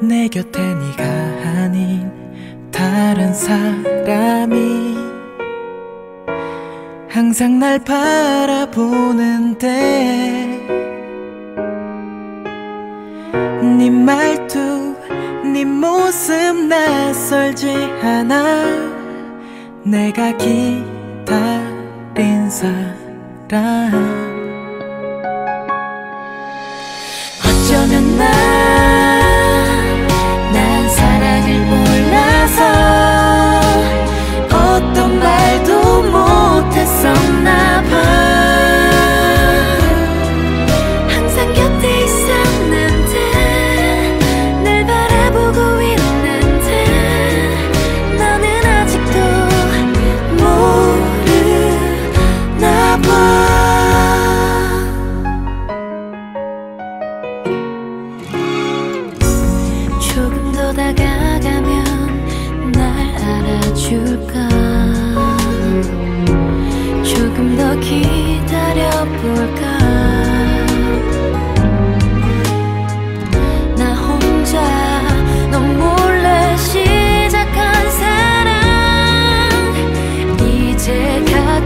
내 곁에 네가 아닌 다른 사람이 항상 날 바라보는데 네 말투 네 모습 낯설지 않아. 내가 기다린 사람.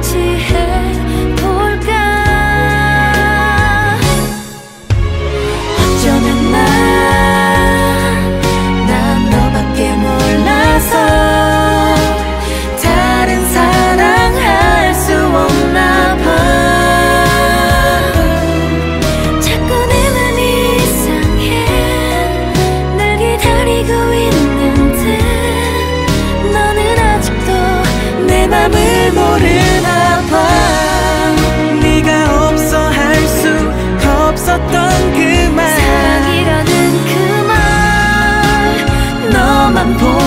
起 Thôi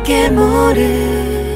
나밖에 모르나.